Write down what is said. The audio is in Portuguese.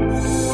Música